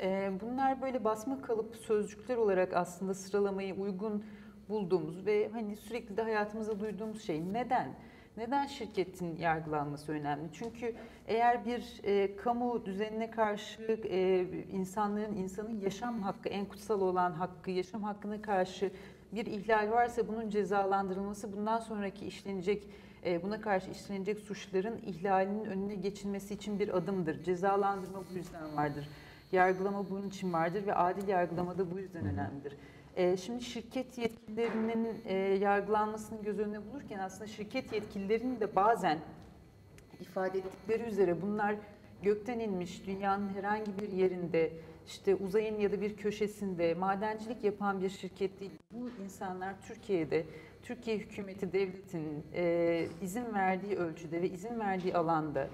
Ee, bunlar böyle basma kalıp sözcükler olarak aslında sıralamayı uygun bulduğumuz ve hani sürekli de hayatımızda duyduğumuz şey. Neden? Neden şirketin yargılanması önemli? Çünkü eğer bir e, kamu düzenine karşı e, insanların, insanın yaşam hakkı, en kutsal olan hakkı, yaşam hakkına karşı bir ihlal varsa bunun cezalandırılması bundan sonraki işlenecek e, buna karşı işlenecek suçların ihlalinin önüne geçilmesi için bir adımdır. Cezalandırma bu yüzden vardır. Yargılama bunun için vardır ve adil yargılama da bu yüzden önemlidir. E, Şimdi şirket yetkililerinin e, yargılanmasını göz önüne bulurken aslında şirket yetkililerinin de bazen ifade ettikleri üzere bunlar gökten inmiş dünyanın herhangi bir yerinde işte uzayın ya da bir köşesinde madencilik yapan bir şirket değil. Bu insanlar Türkiye'de Türkiye hükümeti devletinin e, izin verdiği ölçüde ve izin verdiği alanda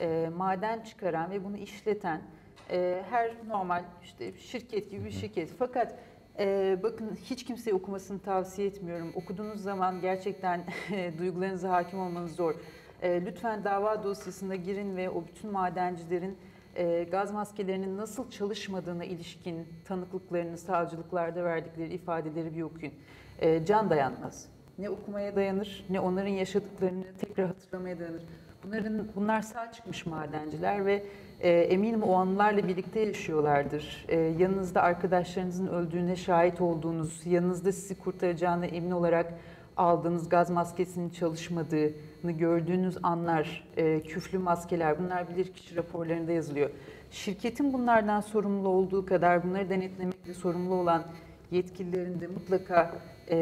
e, maden çıkaran ve bunu işleten e, her normal işte şirket gibi bir şirket. Fakat e, bakın hiç kimseye okumasını tavsiye etmiyorum. Okuduğunuz zaman gerçekten duygularınıza hakim olmanız zor. E, lütfen dava dosyasına girin ve o bütün madencilerin e, gaz maskelerinin nasıl çalışmadığına ilişkin tanıklıklarını savcılıklarda verdikleri ifadeleri bir okuyun. E, can dayanmaz. Ne okumaya dayanır, ne onların yaşadıklarını tekrar hatırlamaya dayanır. Bunların bunlar sağ çıkmış madenciler ve e, eminim o anılarla birlikte yaşıyorlardır. E, yanınızda arkadaşlarınızın öldüğüne şahit olduğunuz, yanınızda sizi kurtaracağına emin olarak aldığınız gaz maskesinin çalışmadığını gördüğünüz anlar, e, küflü maskeler bunlar bilirkişi raporlarında yazılıyor. Şirketin bunlardan sorumlu olduğu kadar bunları denetlemekle sorumlu olan yetkililerin de mutlaka e,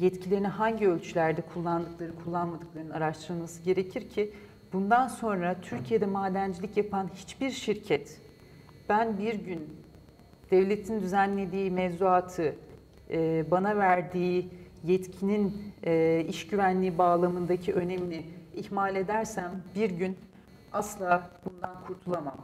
yetkilerini hangi ölçülerde kullandıkları, kullanmadıklarının araştırılması gerekir ki bundan sonra Türkiye'de madencilik yapan hiçbir şirket ben bir gün devletin düzenlediği mevzuatı, e, bana verdiği yetkinin e, iş güvenliği bağlamındaki önemini ihmal edersem bir gün asla bundan kurtulamam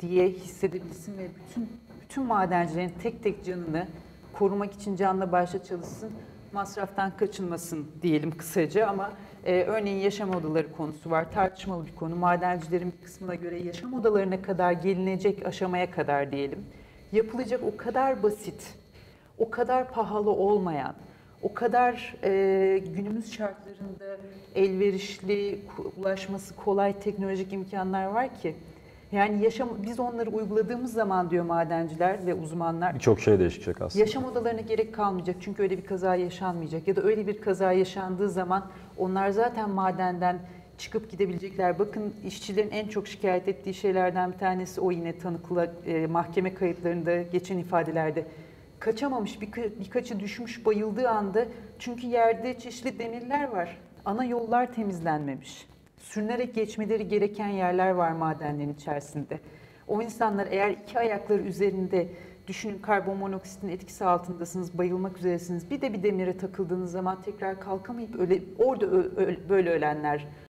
diye hissedebilsin ve bütün bütün madencilerin tek tek canını korumak için canla başla çalışsın, masraftan kaçınmasın diyelim kısaca ama e, örneğin yaşam odaları konusu var. Tartışmalı bir konu. Madencilerin bir kısmına göre yaşam odalarına kadar gelinecek aşamaya kadar diyelim. Yapılacak o kadar basit, o kadar pahalı olmayan, o kadar e, günümüz şartlarında elverişli, ulaşması kolay teknolojik imkanlar var ki. Yani yaşam biz onları uyguladığımız zaman diyor madenciler ve uzmanlar Birçok şey değişecek aslında. Yaşam odalarına gerek kalmayacak çünkü öyle bir kaza yaşanmayacak ya da öyle bir kaza yaşandığı zaman onlar zaten madenden çıkıp gidebilecekler. Bakın işçilerin en çok şikayet ettiği şeylerden bir tanesi o yine tanıkla e, mahkeme kayıtlarında geçen ifadelerde kaçamamış birka- birkaçı düşmüş bayıldığı anda çünkü yerde çeşitli demirler var. Ana yollar temizlenmemiş. Sürünerek geçmeleri gereken yerler var madenlerin içerisinde. O insanlar eğer iki ayakları üzerinde düşünün karbon monoksitin etkisi altındasınız, bayılmak üzeresiniz. Bir de bir demire takıldığınız zaman tekrar kalkamayıp öyle orada ö- ö- böyle ölenler